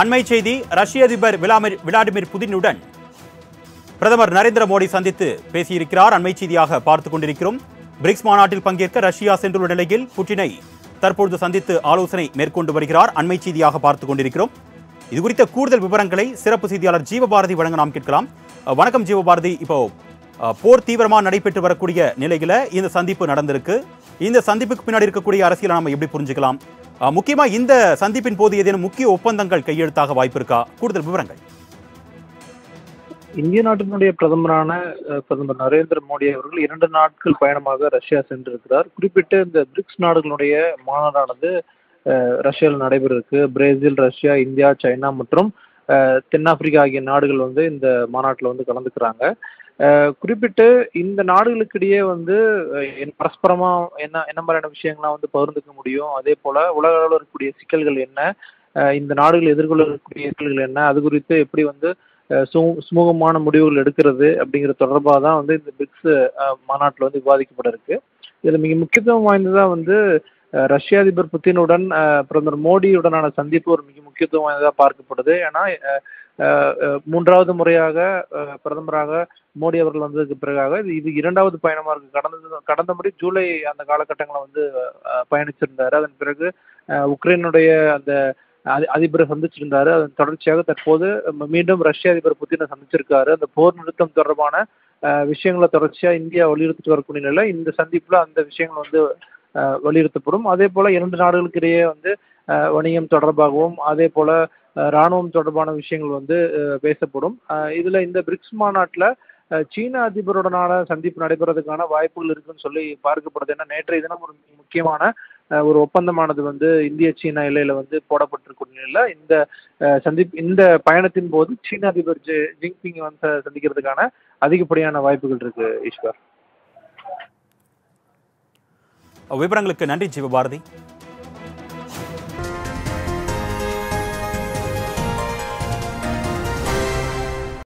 அண்மை செய்தி ரஷ்ய அதிபர் விளாடிமிர் புதினுடன் பிரதமர் நரேந்திர மோடி சந்தித்து பேசியிருக்கிறார். அண்மை செய்தியாக பார்த்துக் கொண்டிருக்கிறோம். பிரிக்ஸ் மாநாட்டில் பங்கேற்க ரஷ்யா சென்றுள்ள நிலையில் புட்டினை தற்பொழுது சந்தித்து ஆலோசனை மேற்கொண்டு வருகிறார். அண்மை செய்தியாக பார்த்துக் கொண்டிருக்கிறோம். இது குறித்த கூடுதல் விவரங்களை சிறப்பு செய்தியாளர் ஜீவபாரதி வழங்க நாம் கேட்கலாம். வணக்கம் ஜீவபாரதி. இப்போ போர் தீவிரமா நடைபெற்று வரக்கூடிய நிலையில இந்த சந்திப்பு நடந்திருக்கு. இந்த சந்திப்புக்கு பின்னாடி இருக்கக்கூடிய அரசியலை நம்ம எப்படி புரிஞ்சுக்கலாம்? முக்கியமாக முக்கியமா இந்த சந்திப்பின் போது ஏதேனும் முக்கிய ஒப்பந்தங்கள் கையெழுத்தாக வாய்ப்பு இருக்கா கூடுதல் விவரங்கள். இந்திய நாட்டினுடைய பிரதமரான பிரதமர் நரேந்திர மோடி அவர்கள் இரண்டு நாட்கள் பயணமாக ரஷ்யா சென்றிருக்கிறார். குறிப்பிட்ட இந்த பிரிக்ஸ் நாடுகளுடைய மாநாடானது ரஷ்யாவில் நடைபெற இருக்கு பிரேசில் ரஷ்யா இந்தியா சைனா மற்றும் தென்னாப்பிரிக்கா ஆகிய நாடுகள் வந்து இந்த மாநாட்டில் வந்து கலந்துக்கிறாங்க. குறிப்பிட்டு இந்த நாடுகளுக்கிடையே வந்து என் பரஸ்பரமா என்ன என்ன மாதிரியான விஷயங்கள்லாம் வந்து பகிர்ந்துக்க முடியும்? அதே போல உலக அளவில் இருக்கக்கூடிய சிக்கல்கள் என்ன? இந்த நாடுகள் எதிர்கொள்ள இருக்கக்கூடிய சிக்கல்கள் என்ன? அது குறித்து எப்படி வந்து சு- சுமூகமான முடிவுகள் எடுக்கிறது அப்படிங்கிற தொடர்பாக தான் வந்து இந்த பிரிக்ஸ் மாநாட்டில் வந்து விவாதிக்கப்பட இருக்கு. இதில் மிக முக்கியத்துவம் வாய்ந்ததாக வந்து ரஷ்ய அதிபர் புத்தினுடன் பிரதமர் மோடியுடனான சந்திப்பு ஒரு மிக முக்கியத்துவம் வாய்ந்ததாக பார்க்கப்படுது. ஏன்னா மூன்றாவது முறையாக பிரதமராக மோடி அவர்கள் வந்ததுக்கு பிறகாக இது இது இரண்டாவது பயணமாக இருக்கு. கடந்த கடந்த முறை ஜூலை அந்த காலகட்டங்களை வந்து பயணிச்சிருந்தார் பயணிச்சிருந்தாரு. அதன் பிறகு உக்ரைனுடைய அந்த அதி- அதிபரை சந்திச்சிருந்தாரு. அதன் தொடர்ச்சியாக தற்போது மீண்டும் ரஷ்ய அதிபர் புத்தினை சந்திச்சிருக்காரு. அந்த போர் நிறுத்தம் தொடர்பான விஷயங்களை தொடர்ச்சியா இந்தியா வலியுறுத்திட்டு வரக்கூடிய நிலையில இந்த சந்திப்புல அந்த விஷயங்கள் வந்து வலியுறுத்தப்படும். அதே போல இரண்டு நாடுகளுக்கு இடையே வந்து வணிகம் தொடர்பாகவும் அதே போல இராணுவம் ராணுவம் தொடர்பான விஷயங்கள் வந்து பேசப்படும். இதில் இதுல இந்த பிரிக்ஸ் மாநாட்டில் சீன அதிபருடனான சந்திப்பு நடைபெறதுக்கான வாய்ப்புகள் இருக்குன்னு சொல்லி பார்க்கப்படுது. ஏன்னா நேற்றைய தினம் ஒரு முக்கியமான ஒரு ஒப்பந்தமானது வந்து இந்திய சீனா எல்லையில வந்து போடப்பட்டிருக்கும் நிலையில இந்த சந்திப்பு சந்திப் இந்த பயணத்தின் போது சீன அதிபர் ஜி வந்து சந்திக்கிறதுக்கான அதிகப்படியான வாய்ப்புகள் இருக்கு ஈஸ்வர். விவரங்களுக்கு நன்றி ஜீவபாரதி.